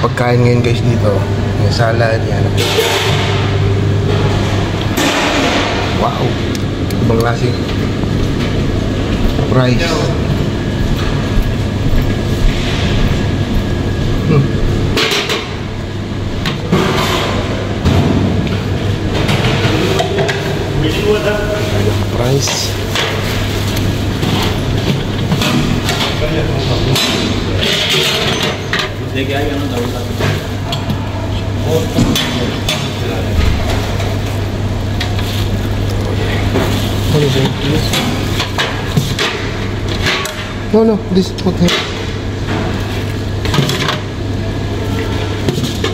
pagkain ngayon guys dito. May salad, yan. Wow! Ibang klaseng rice. Hmm. लेके आएगा ना दवाई साथ No, no, this put here.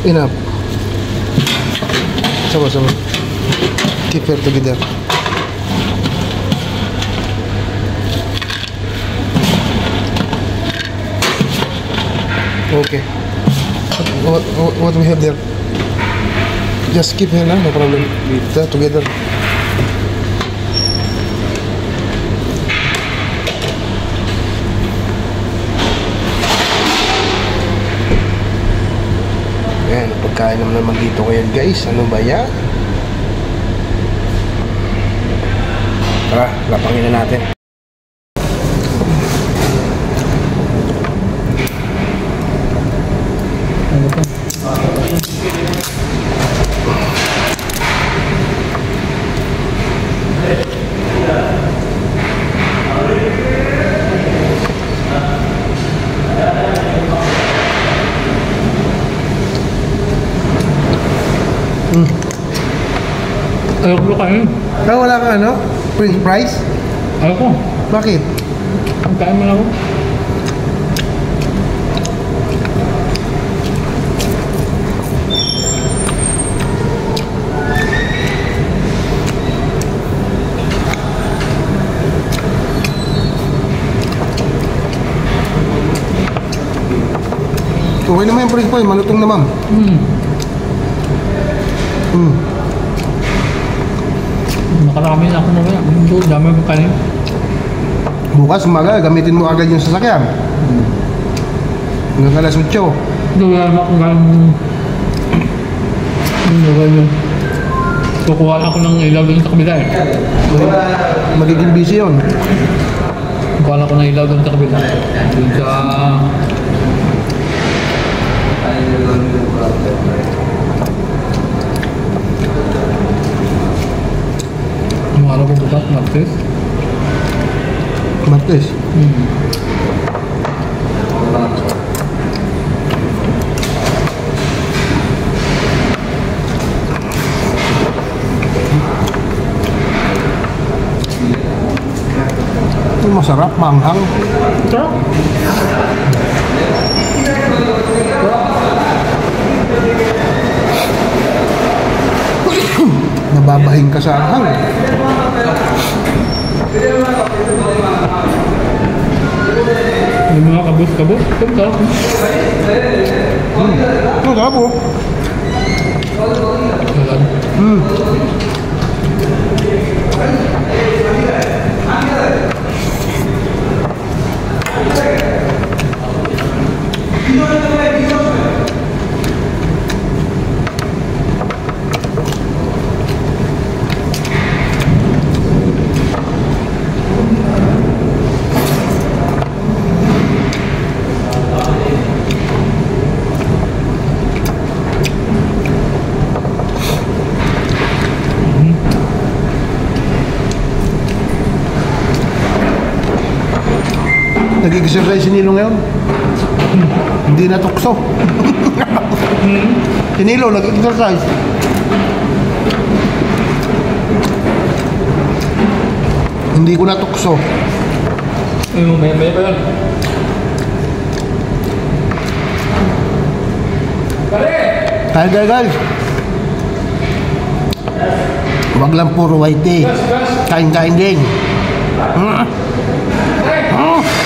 Enough. Sama-sama. Keep her together. Okay. What, what, what we have there? Just keep here, no problem. That together. Ayan, pagkain naman naman dito ngayon guys. Ano ba yan? Tara, lapangin na natin. Ayoko ko kain. Ah, wala ka ano? French fries? Ayoko. Bakit? Ang kain mo na ako. Okay naman yung french fries. Malutong na ma'am. Hmm. Hmm. Nakarami na ako mamaya. Hindi, dami ko kain. Bukas umaga, gamitin mo agad yung sasakyan. Hanggang alas 8. Hindi, wala naman akong kain. Hindi, wala yun. Kukuha ako ng ilaw dun sa kabila eh. Magiging busy yun. Kukuha ako ng ilaw dun sa kabila. Dun sa... Ang araw Kalau ketupat martis. Itu manghang. Nababahing ka. Yung mga kabus-kabus. Ito. Hmm. Ito, sarap oh. Sarap. Hmm. Nag-exercise si Nilo ngayon. Hindi na tukso. si Nilo, nag-exercise. Hindi ko na tukso. Yung may may pa yun. Tayo guys, guys. Huwag lang puro white tea. Kain-kain din. Hmm.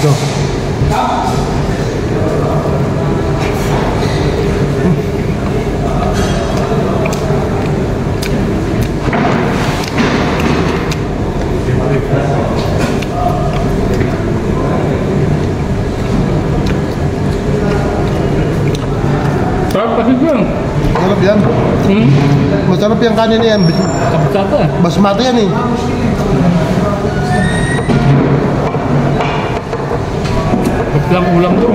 Ito. Sarap kasi yun. Masarap yan. Hmm? Masarap yung kanin yan. Eh. Basmati yan eh. ulang-ulang tuh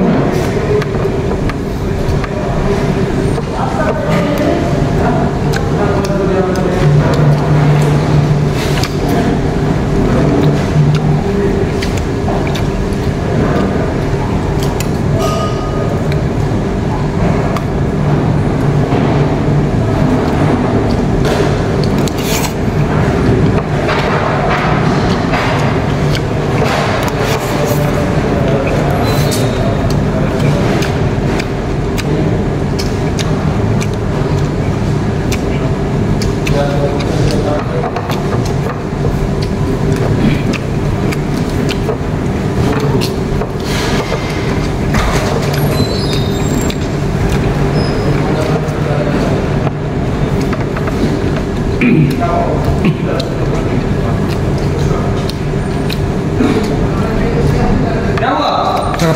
Sarap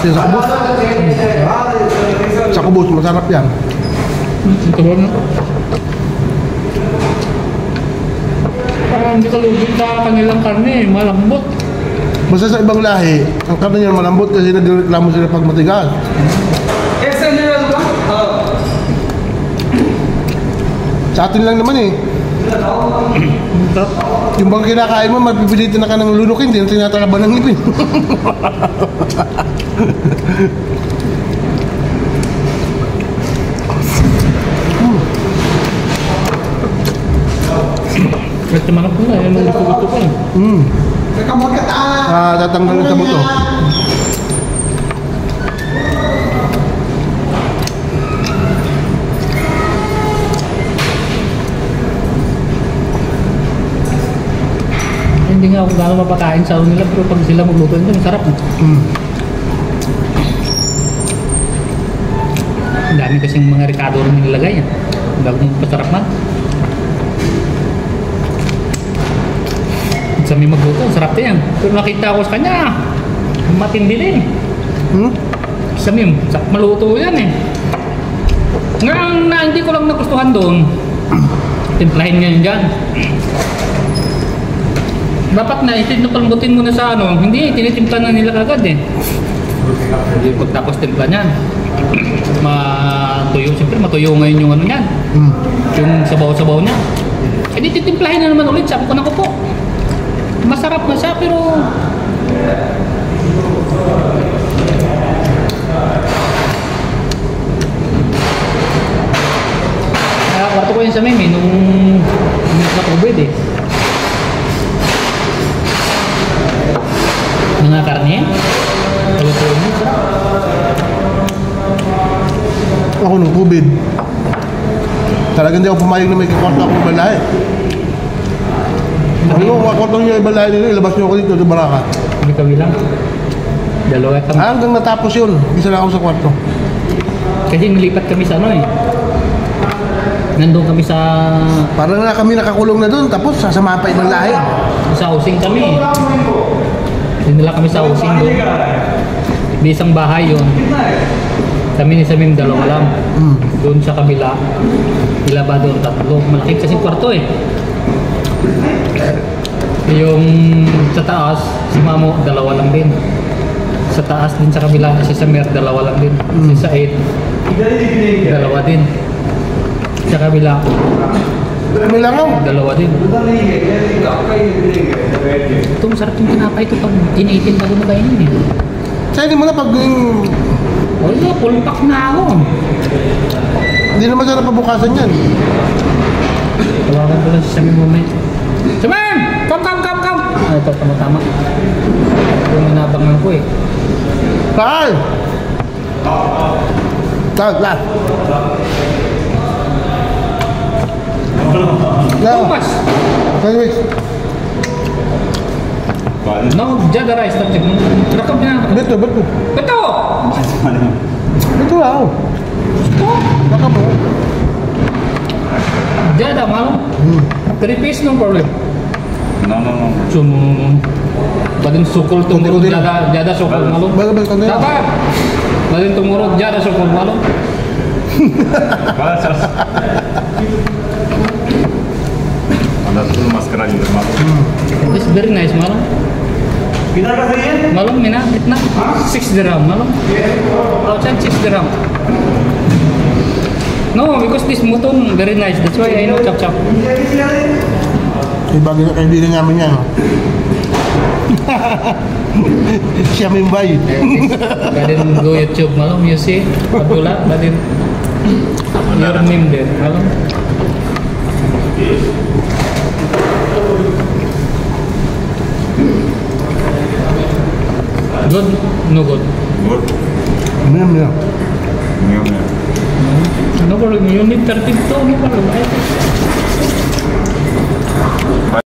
yan sa kubos. Sa kubos, masarap yan. Na? Parang hindi ka lugin sa kanilang karne eh. Malambot. Basta sa ibang lahi, ang karne niya malambot kasi nagreklamo sila pag matigas. Sa atin lang naman eh. Sarap. Yung bang kinakain mo, mapipilitin na ka ng lunukin, hindi na tinatalaban ng ngipin. Ito manok ko na. Yan ang gusto-gusto ko eh. Hmm. Ah, tatanggalin sa buto. Hindi nga ako gano'ng mapakain sa nila pero pag sila magluto nito, masarap. eh. Hmm. Ang dami kasing mga rekado rin nilalagay. eh. Ang dami masarap man. Sa may magluto, sarap din yan. Pero nakita ko sa kanya, matindi din. Hmm? Sa sa maluto yan eh. Ngayon na hindi ko lang nagustuhan doon, timplahin nga yun dyan. Dapat na itinapalmutin mo na sa ano, hindi, tinitimpla na nila kagad eh. Hindi pagtapos timpla niyan. Matuyo, siyempre matuyo ngayon yung ano niyan. Hmm. Yung sabaw-sabaw niya. Eh di titimplahin na naman ulit, sabi ko na ko po. Masarap na siya pero Nakakwarto ko yun sa meme nung nung sa COVID eh. Talagang hindi ako pumayag na may kakwarto akong balay. Sabi ko, kakwarto niyo yung balay nila, ilabas niyo ako dito sa baraka. Hindi kami lang. Dalawa kami. Ah, hanggang natapos yun, isa lang ako sa kwarto. Kasi nilipat kami sa ano eh. Nandun kami sa Parang na kami nakakulong na doon, tapos sasama pa ibang lahi. sa housing kami. eh. Dinala kami sa housing doon. Di isang bahay yun. Kami ni Samim dalawa lang. Hmm. Doon sa kabila, ilabador tatlo. Malaki kasi kwarto eh. Yung sa taas, si Mamo, dalawa lang din. Sa taas din sa kabila, si Samer, dalawa lang din. Si Said, dalawa din. Sa kabila, May langaw. Dalawa din. Ito, masarap yung tinapay ito pag iniitin bago mo kainin eh. Kaya mo na pag yung... Wala, pulpak na ako. Hindi naman sana pabukasan yan. Tawagan ko lang si Samin moment. Samin! Come, come, come, come! Ah, ito, tama-tama. Yung inabangan ko eh. Saan? Saan? Thomas! Saan? Wait. No, Jada rice. Tapos, rakap niya. Beto lang. Baka mo. Jada, malam. Hmm. Three piece no problem. No, no, no. Badin sukul lang. Jada, Jada sukul malam. Baga ba ito Dapat. Badin tumurod Jada sukul malam. Balas. Ada masker aja termasuk. It's very nice malam. किधर का सही है no because this mutton very nice. That's why I know cap. chap ibagi na kayo din namin bayi kadin go youtube malam you see? Abdullah, kadin your meme there malam. Good? No good. Good. Mia mia. Mia mia. Ano kalau unit 32 ni pa.